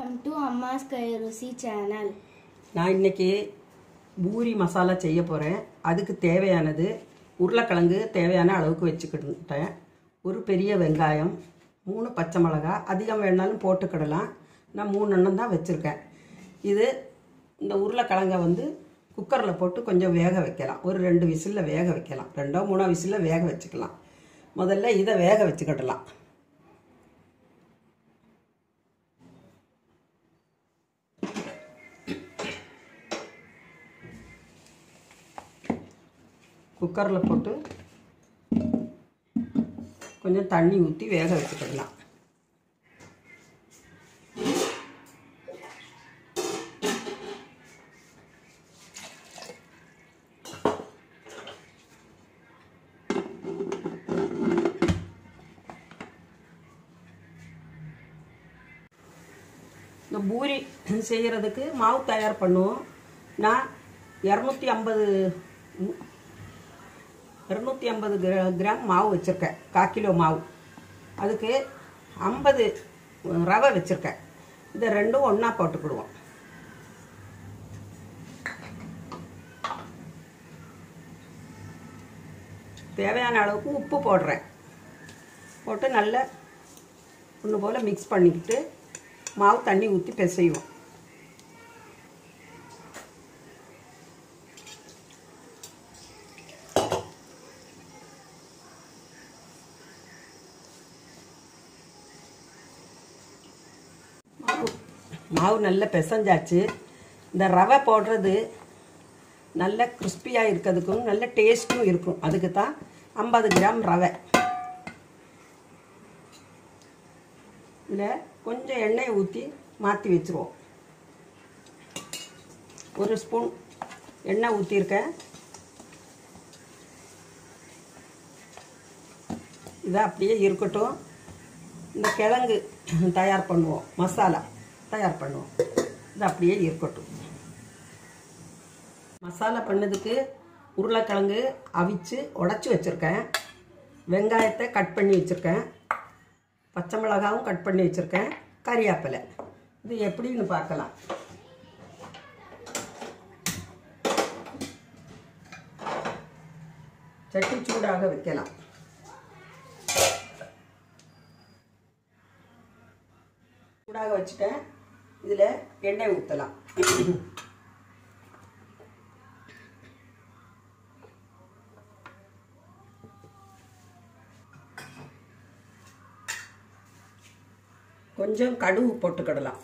Welcome to Amma's Kairuchi channel நான் இன்னைக்கு பூரி மசாலா செய்ய போகிறேன் அதுக்கு தேவையானது உருளைக்கிழங்கு தேவையான அளவுக்கு வச்சுக்கிட்டேன். ஒரு பெரிய வெங்காயம் மூணு பச்சை மிளகா அதிகம் வேணாலும் போட்டுக்கிடலாம். நான் மூணு எண்ணம் தான் வச்சுருக்கேன். இது இந்த உருளைக்கிழங்கை வந்து குக்கரில் போட்டு கொஞ்சம் வேக வைக்கலாம். ஒரு ரெண்டு விசிலில் வேக வைக்கலாம். ரெண்டோ மூணோ விசிலில் வேக வச்சுக்கலாம். முதல்ல இதை வேக வச்சுக்கிடலாம். குக்கரில் போட்டு கொஞ்சம் தண்ணி ஊற்றி வேக வச்சுக்கிடலாம் இந்த பூரி செய்கிறதுக்கு மாவு தயார் பண்ணுவோம். நான் இரநூத்தி ஐம்பது நூற்றி ஐம்பது கிராம் மாவு வச்சுருக்கேன். கால் கிலோ மாவு. அதுக்கு ஐம்பது ரவை வச்சுருக்கேன். இதை ரெண்டும் ஒன்றா போட்டுக்கிடுவோம். தேவையான அளவுக்கு உப்பு போடுறேன். போட்டு நல்லா ஒன்று போல் மிக்ஸ் பண்ணிக்கிட்டு மாவு தண்ணி ஊற்றி பிசைவோம். மாவு நல்லா பிசைஞ்சாச்சு. இந்த ரவை போடுறது நல்ல கிறிஸ்பியாக இருக்கிறதுக்கும் நல்ல டேஸ்ட்டும் இருக்கும். அதுக்கு தான் ஐம்பது கிராம் ரவை. இதில் கொஞ்சம் எண்ணெயை ஊற்றி மாற்றி வச்சுருவோம். ஒரு ஸ்பூன் எண்ணெய் ஊற்றிருக்கேன் இதை அப்படியே இருக்கட்டும். இந்த கிழங்கு தயார் பண்ணுவோம். மசாலா. தயார் பண்ணுவோம். இது அப்படியே இருக்கட்டும். மசாலா பண்ணதுக்கு உருளைக்கிழங்கு அவிச்சு உடச்சி வச்சுருக்கேன். வெங்காயத்தை கட் பண்ணி வச்சுருக்கேன். பச்சை மிளகாவும் கட் பண்ணி வச்சுருக்கேன். கறியாப்பிலை. இது எப்படின்னு பார்க்கலாம். சட்டி சூடாக வைக்கலாம். சூடாக வச்சுட்டேன். இதில் எண்ணெய் ஊற்றலாம் கொஞ்சம் கடுகு போட்டுக்கிடலாம்.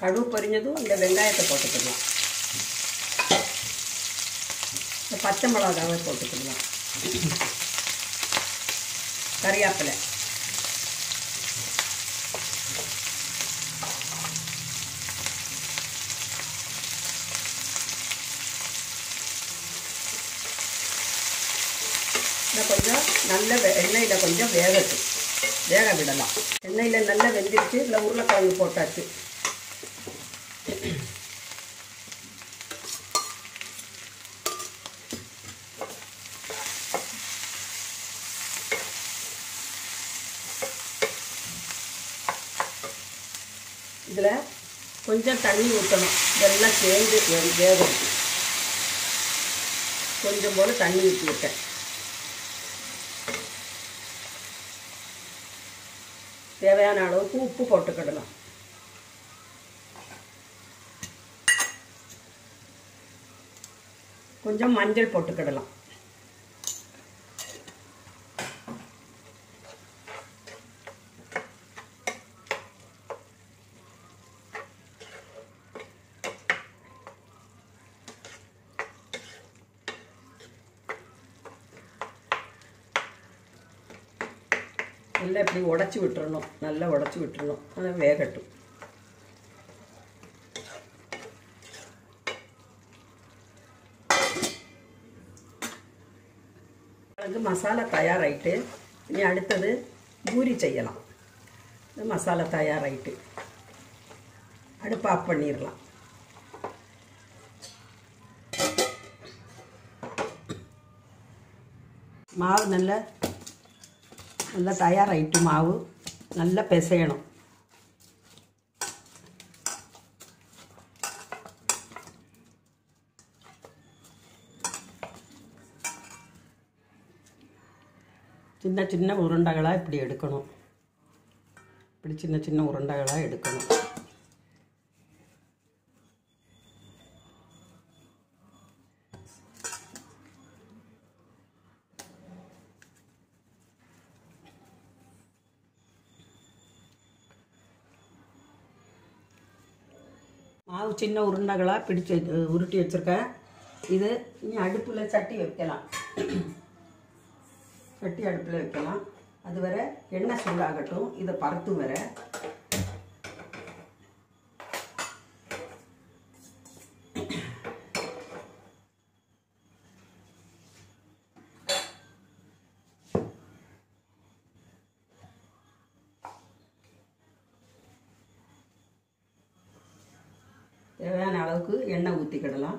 கடுகு பொரிஞ்சதும் இந்த வெங்காயத்தை போட்டுக்கலாம். இந்த பச்சை மிளகாவை போட்டுக்கலாம். கறியாப்பிலை இதை கொஞ்சம் நல்ல வெ- கொஞ்சம் வேகட்டும். வேக விடலாம். எண்ணெயில் நல்லா வெந்திருச்சு. இல்லை உருளைக்கிழங்கு போட்டாச்சு. இதில் கொஞ்சம் தண்ணி ஊற்றணும் இதெல்லாம் சேர்ந்து வேகும் கொஞ்சம் போல் தண்ணி ஊற்றி விட்டேன். தேவையான அளவுக்கு உப்பு போட்டுக்கிடலாம் கொஞ்சம் மஞ்சள் போட்டுக்கிடலாம். நல்லா இப்படி உடச்சி விட்டுறணும். நல்லா உடச்சி விட்டுறணும். அதை வேகட்டும். அதுக்கு மசாலா தயாராகிட்டு இனி அடுத்தது பூரி செய்யலாம். மசாலா தயாராகிட்டு அடுப்பு ஆஃப் பண்ணிடலாம். மாவு நல்லா നല്ല தயாராகிட்டு மாவு നല്ല பிசையணும். சின்ன சின்ன உருண்டைகளாக இப்படி எடுக்கணும். இப்படி சின்ன சின்ன உருண்டைகளாக எடுக்கணும். மாவு சின்ன உருண்டைகளாக பிடிச்சு வச்சு- உருட்டி வச்சுருக்கேன். இது இனி அடுப்பில் சட்டி வைக்கலாம். சட்டி அடுப்பில் வைக்கலாம். அதுவரை எண்ணெய் சூடாகட்டும். இதை பறத்தும் வர தேவையான அளவுக்கு எண்ணெய் ஊற்றிக்கிடலாம்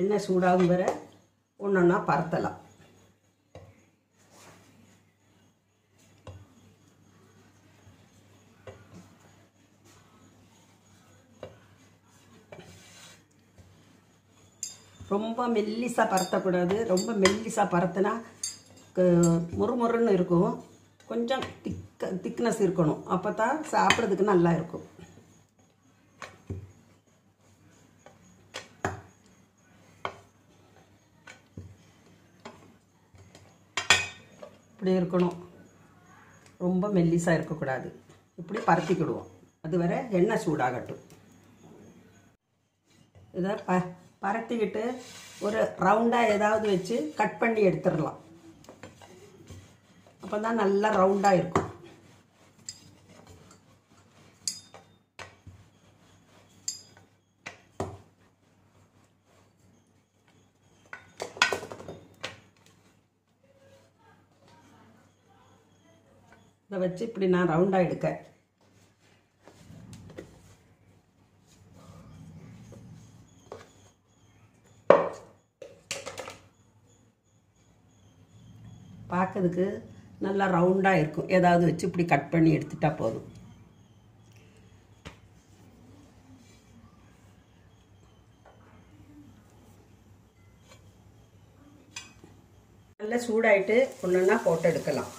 எண்ணெய் சூடாகும் வரை ஒன்றொன்னா பரத்தலாம். ரொம்ப மெல்லிசாக பரத்தக்கூடாது. ரொம்ப மெல்லிசாக பரத்துனா முறுமுறுன்னு இருக்கும். கொஞ்சம் திக்க திக்னஸ் இருக்கணும். அப்போ தான் சாப்பிட்றதுக்கு நல்லா இருக்கும். இப்படி இருக்கணும். ரொம்ப மெல்லிசாக இருக்கக்கூடாது. இப்படி பரத்திக்கிடுவோம். அதுவரை எண்ணெய் சூடாகட்டும். இதை ப பரத்திக்கிட்டு ஒரு ரவுண்டாக ஏதாவது வச்சு கட் பண்ணி எடுத்துடலாம். அப்போ தான் நல்லா ரவுண்டாக இருக்கும். இதை வச்சு இப்படி நான் ரவுண்டாக எடுக்க. பார்க்கறதுக்கு நல்லா ரவுண்டாக இருக்கும். ஏதாவது வச்சு இப்படி கட் பண்ணி எடுத்துட்டா போதும். நல்லா சூடாயிட்டு ஒன்றுன்னா போட்டு எடுக்கலாம்.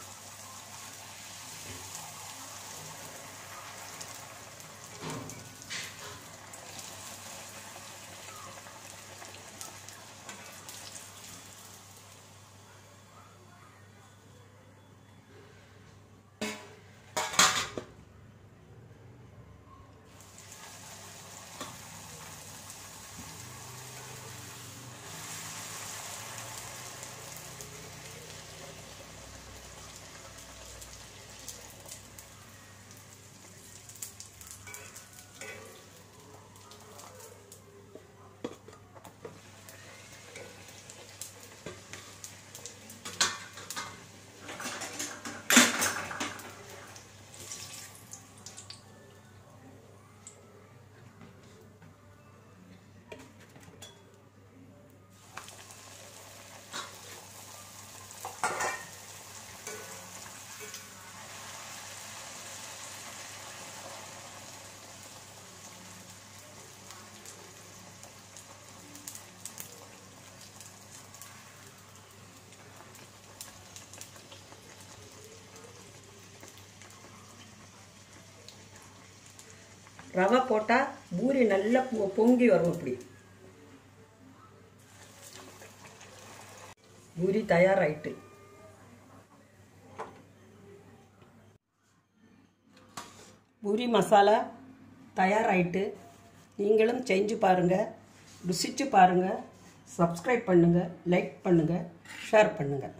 ரவை போட்டால் பூரி நல்லா பொ- பொங்கி வரும் இப்படி. பூரி தயாராயிட்டு. பூரி மசாலா தயாராயிட்டு நீங்களும் செஞ்சு பாருங்கள் ருசிச்சு பாருங்கள் சப்ஸ்கிரைப் பண்ணுங்கள் லைக் பண்ணுங்கள் ஷேர் பண்ணுங்கள்